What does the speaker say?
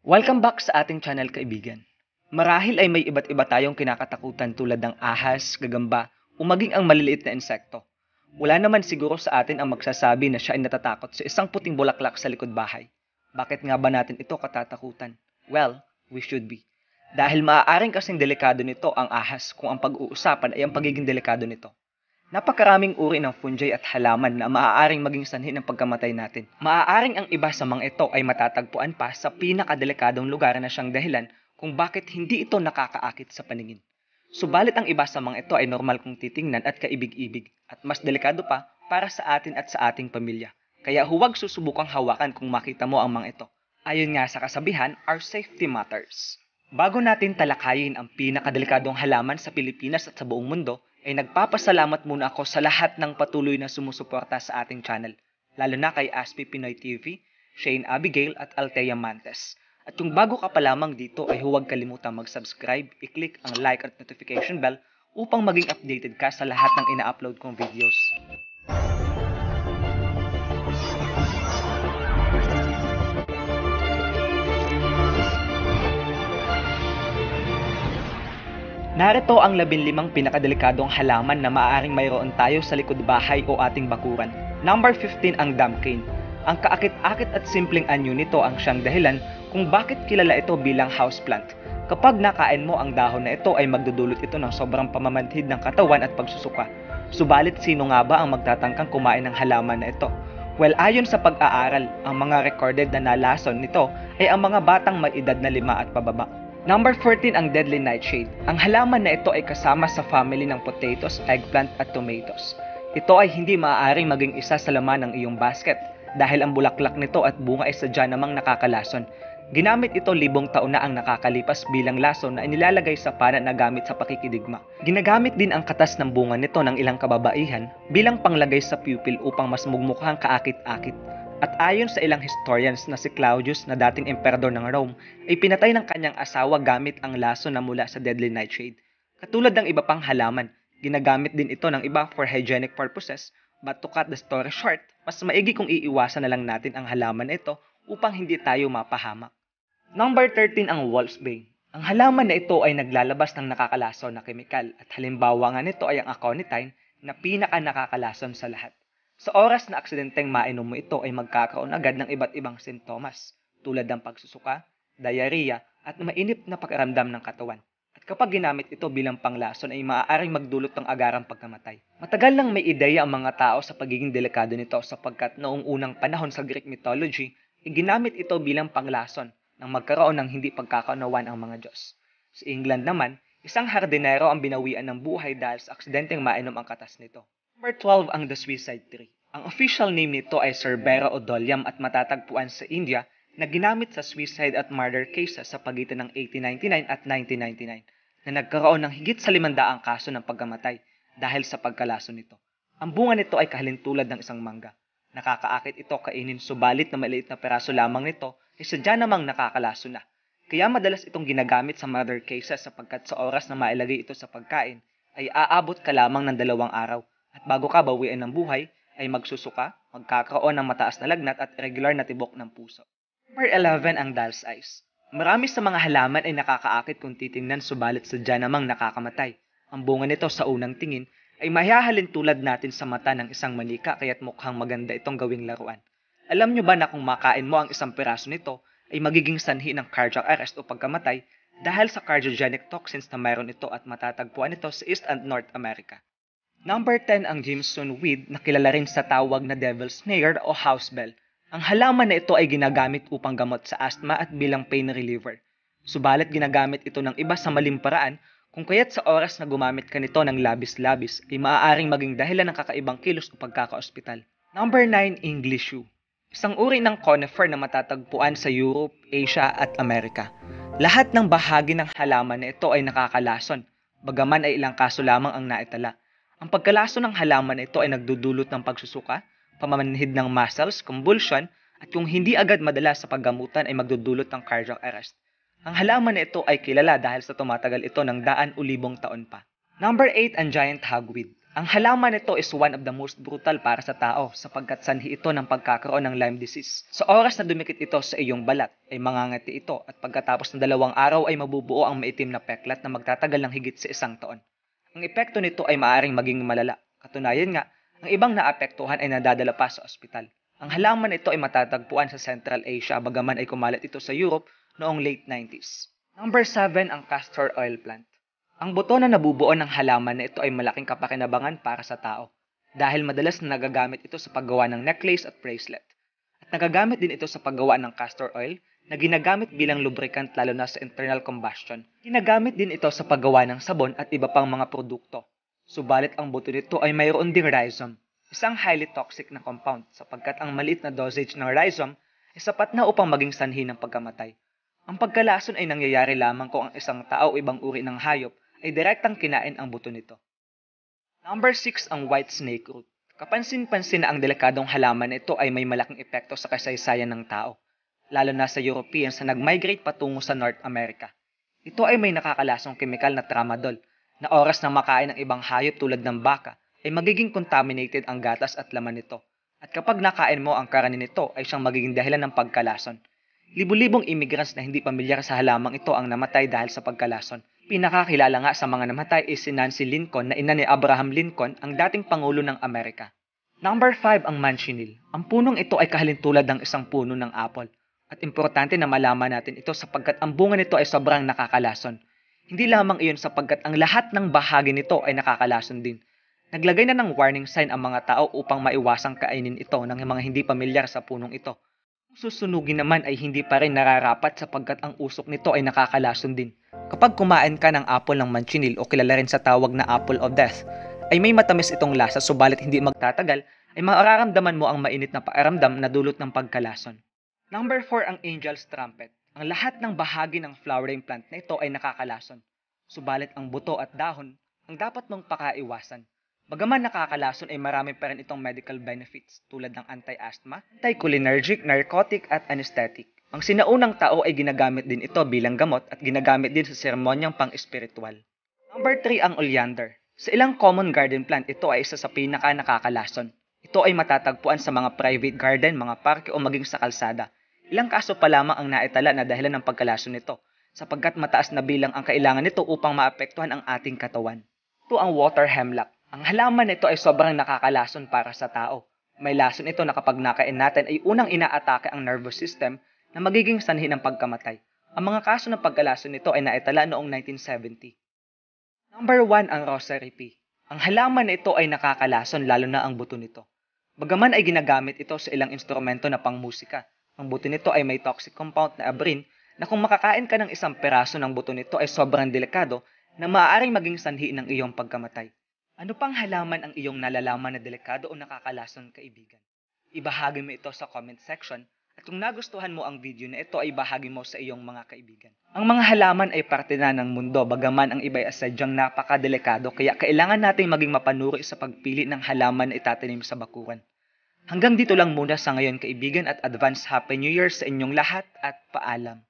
Welcome back sa ating channel kaibigan. Marahil ay may iba't iba tayong kinakatakutan tulad ng ahas, gagamba, o maging ang maliliit na insekto. Wala naman siguro sa atin ang magsasabi na siya ay natatakot sa isang puting bulaklak sa likod bahay. Bakit nga ba natin ito katatakutan? Well, we should be. Dahil maaaring kasing delikado nito ang ahas kung ang pag-uusapan ay ang pagiging delikado nito. Napakaraming uri ng fungi at halaman na maaaring maging sanhi ng pagkamatay natin. Maaaring ang iba sa mga ito ay matatagpuan pa sa pinakadelikadong lugar na siyang dahilan kung bakit hindi ito nakakaakit sa paningin. Subalit ang iba sa mga ito ay normal kong titingnan at kaibig-ibig at mas delikado pa para sa atin at sa ating pamilya. Kaya huwag susubukang hawakan kung makita mo ang mga ito. Ayon nga sa kasabihan, our safety matters. Bago natin talakayin ang pinakadelikadong halaman sa Pilipinas at sa buong mundo, ay nagpapasalamat muna ako sa lahat ng patuloy na sumusuporta sa ating channel, lalo na kay Aspi Pinoy TV, Shane Abigail at Althea Mantes. At kung bago ka pa lamang dito ay huwag kalimutang mag-subscribe, i-click ang like at notification bell upang maging updated ka sa lahat ng ina-upload kong videos. Narito ang labinlimang pinakadelikadong halaman na maaaring mayroon tayo sa likod bahay o ating bakuran. Number 15 ang damcane. Ang kaakit-akit at simpleng anyo nito ang siyang dahilan kung bakit kilala ito bilang houseplant. Kapag nakain mo ang dahon na ito ay magdudulot ito ng sobrang pamamanhid ng katawan at pagsusuka. Subalit sino nga ba ang magtatangkang kumain ng halaman na ito? Well, ayon sa pag-aaral, ang mga recorded na nalason nito ay ang mga batang may edad na lima at pababa. Number 14 ang deadly nightshade. Ang halaman na ito ay kasama sa family ng potatoes, eggplant at tomatoes. Ito ay hindi maaaring maging isa sa laman ng iyong basket dahil ang bulaklak nito at bunga ay sadya namang nakakalason. Ginamit ito libong taon na ang nakakalipas bilang lason na inilalagay sa pana na gamit sa pakikidigma. Ginagamit din ang katas ng bunga nito ng ilang kababaihan bilang panglagay sa pupil upang mas mugmukhang kaakit-akit. At ayon sa ilang historians na si Claudius na dating emperador ng Rome ay pinatay ng kanyang asawa gamit ang laso na mula sa deadly nightshade. Katulad ng iba pang halaman, ginagamit din ito ng iba for hygienic purposes but to cut the story short, mas maigi kung iiwasan na lang natin ang halaman na ito upang hindi tayo mapahamak. Number 13 ang wolfsbane. Ang halaman na ito ay naglalabas ng nakakalason na kemikal at halimbawa nga nito ay ang aconitine na pinaka nakakalason sa lahat. Sa oras na aksidenteng mainom mo ito ay magkakaroon agad ng iba't ibang sintomas tulad ng pagsusuka, diarrhea at mainip na pakiramdam ng katawan. At kapag ginamit ito bilang panglason ay maaaring magdulot ng agarang pagkamatay. Matagal nang may ideya ang mga tao sa pagiging delikado nito sapagkat noong unang panahon sa Greek mythology, ay ginamit ito bilang panglason nang magkaroon ng hindi pagkakaunawan ang mga Diyos. Sa England naman, isang hardinero ang binawian ng buhay dahil sa aksidenteng mainom ang katas nito. Number 12 ang The Suicide Tree. Ang official name nito ay Cerbera odoleum at matatagpuan sa India na ginamit sa suicide at murder cases sa pagitan ng 1899 at 1999 na nagkaroon ng higit sa 500 kaso ng pagkamatay dahil sa pagkalaso nito. Ang bunga nito ay kahalintulad ng isang mangga. Nakakaakit ito kainin subalit na maliit na peraso lamang nito ay sadya namang nakakalaso na. Kaya madalas itong ginagamit sa murder cases sapagkat sa oras na mailagay ito sa pagkain ay aabot ka lamang ng dalawang araw at bago ka bawian ng buhay, ay magsusuka, magkakaroon ng mataas na lagnat at irregular na tibok ng puso. Number 11 ang Dall's Eyes. Marami sa mga halaman ay nakakaakit kung titingnan subalit sadya namang nakakamatay. Ang bunga nito sa unang tingin ay mahihahalin tulad natin sa mata ng isang manika kaya't mukhang maganda itong gawing laruan. Alam nyo ba na kung makain mo ang isang piraso nito ay magiging sanhi ng cardiac arrest o pagkamatay dahil sa cardiogenic toxins na mayroon ito at matatagpuan ito sa East and North America. Number 10 ang Jameson weed na kilala rin sa tawag na devil's snare o housebell. Ang halaman na ito ay ginagamit upang gamot sa asthma at bilang pain reliever. Subalit ginagamit ito ng iba sa maling paraan kung kaya't sa oras na gumamit ka nito ng labis-labis ay maaaring maging dahilan ng kakaibang kilos o pagkaka-ospital. Number 9, English yew. Isang uri ng conifer na matatagpuan sa Europe, Asia at Amerika. Lahat ng bahagi ng halaman na ito ay nakakalason, bagaman ay ilang kaso lamang ang naitala. Ang pagkalaso ng halaman na ito ay nagdudulot ng pagsusuka, pamamanhid ng muscles, convulsion, at kung hindi agad madala sa paggamutan ay magdudulot ng cardiac arrest. Ang halaman na ito ay kilala dahil sa tumatagal ito ng daan o libong taon pa. Number 8 ang giant hogweed. Ang halaman nito is one of the most brutal para sa tao sapagkat sanhi ito ng pagkakaroon ng Lyme disease. Sa oras na dumikit ito sa iyong balat, ay mangangati ito at pagkatapos ng dalawang araw ay mabubuo ang maitim na peklat na magtatagal ng higit sa isang taon. Ang epekto nito ay maaring maging malala. Katunayan nga, ang ibang naapektuhan ay nadadala pa sa ospital. Ang halaman ito ay matatagpuan sa Central Asia bagaman ay kumalat ito sa Europe noong late 90s. Number 7 ang castor oil plant. Ang buto na nabubuo ng halaman na ito ay malaking kapakinabangan para sa tao dahil madalas na nagagamit ito sa paggawa ng necklace at bracelet. Nagagamit din ito sa paggawa ng castor oil na ginagamit bilang lubricant lalo na sa internal combustion. Ginagamit din ito sa paggawa ng sabon at iba pang mga produkto. Subalit ang buto nito ay mayroon ding rhizome, isang highly toxic na compound sapagkat ang maliit na dosage ng rhizome ay sapat na upang maging sanhi ng pagkamatay. Ang pagkalason ay nangyayari lamang kung ang isang tao o ibang uri ng hayop ay direktang kinain ang buto nito. Number 6 ang white snake root. Kapansin-pansin na ang delikadong halaman ito ay may malaking epekto sa kasaysayan ng tao, lalo na sa Europeans na nag-migrate patungo sa North America. Ito ay may nakakalasong kemikal na tramadol na oras na makain ng ibang hayop tulad ng baka ay magiging contaminated ang gatas at laman nito. At kapag nakain mo ang karani nito ay siyang magiging dahilan ng pagkalason. Libu-libong immigrants na hindi pamilyar sa halamang ito ang namatay dahil sa pagkalason Pinakakilala nga sa mga namatay is si Nancy Lincoln na ina ni Abraham Lincoln, ang dating Pangulo ng Amerika. Number 5 ang manchineel. Ang punong ito ay kahalintulad ng isang puno ng apple. At importante na malaman natin ito sapagkat ang bunga nito ay sobrang nakakalason. Hindi lamang iyon sapagkat ang lahat ng bahagi nito ay nakakalason din. Naglagay na ng warning sign ang mga tao upang maiwasang kainin ito ng mga hindi pamilyar sa punong ito. Susunugin naman ay hindi pa rin nararapat sapagkat ang usok nito ay nakakalason din. Kapag kumain ka ng apple ng manchineel o kilala rin sa tawag na apple of death, ay may matamis itong lasa subalit hindi magtatagal ay mararamdaman mo ang mainit na paaramdam na dulot ng pagkalason. Number 4 ang angel's trumpet. Ang lahat ng bahagi ng flowering plant na ito ay nakakalason. Subalit ang buto at dahon ang dapat mong pakaiwasan. Bagaman nakakalason ay marami pa rin itong medical benefits tulad ng anti-asthma, anticholinergic, narcotic at anesthetic. Ang sinaunang tao ay ginagamit din ito bilang gamot at ginagamit din sa seremonyang pang-espiritual. Number 3 ang oleander. Sa ilang common garden plant, ito ay isa sa pinaka nakakalason. Ito ay matatagpuan sa mga private garden, mga parke o maging sa kalsada. Ilang kaso pa lamang ang naitala na dahilan ng pagkalason nito, sapagkat mataas na bilang ang kailangan nito upang maapektuhan ang ating katawan. Ito ang water hemlock. Ang halaman nito ay sobrang nakakalason para sa tao. May lason ito na kapag nakain natin ay unang inaatake ang nervous system na magiging sanhi ng pagkamatay. Ang mga kaso ng pagkalason nito ay naitala noong 1970. Number 1 ang rosary pea. Ang halaman na ito ay nakakalason lalo na ang buto nito. Bagaman ay ginagamit ito sa ilang instrumento na pangmusika, ang buto nito ay may toxic compound na abrin na kung makakain ka ng isang peraso ng buto nito ay sobrang delikado na maaaring maging sanhi ng iyong pagkamatay. Ano pang halaman ang iyong nalalaman na delikado o nakakalason kaibigan? Ibahagi mo ito sa comment section at kung nagustuhan mo ang video na ito ay bahagi mo sa iyong mga kaibigan. Ang mga halaman ay parte na ng mundo bagaman ang iba ay asadyang napakadelikado kaya kailangan nating maging mapanuri sa pagpili ng halaman na itatanim sa bakuran. Hanggang dito lang muna sa ngayon kaibigan at advance Happy New Year sa inyong lahat at paalam.